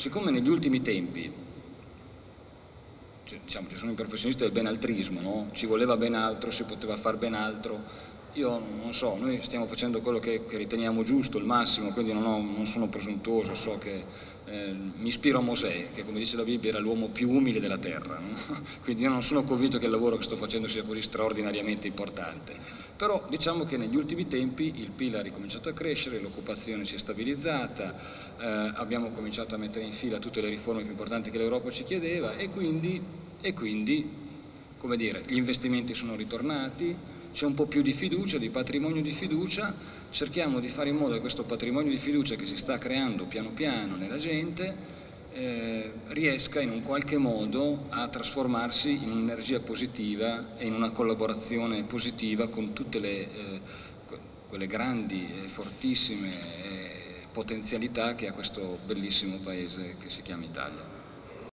siccome negli ultimi tempi diciamo, ci sono i professionisti del benaltrismo, no? ci voleva ben altro, si poteva fare ben altro, io non so, noi stiamo facendo quello che, che riteniamo giusto, il massimo, quindi non, ho, non sono presuntuoso, so che eh, mi ispiro a Mosè, che come dice la Bibbia era l'uomo più umile della terra, no? quindi io non sono convinto che il lavoro che sto facendo sia così straordinariamente importante, però diciamo che negli ultimi tempi il PIL ha ricominciato a crescere, l'occupazione si è stabilizzata, eh, abbiamo cominciato a mettere in fila tutte le riforme più importanti che l'Europa ci chiedeva e quindi, e quindi come dire, gli investimenti sono ritornati, c'è un po' più di fiducia, di patrimonio di fiducia, cerchiamo di fare in modo che questo patrimonio di fiducia che si sta creando piano piano nella gente eh, riesca in un qualche modo a trasformarsi in un'energia positiva e in una collaborazione positiva con tutte le, eh, quelle grandi e fortissime eh, potenzialità che ha questo bellissimo paese che si chiama Italia.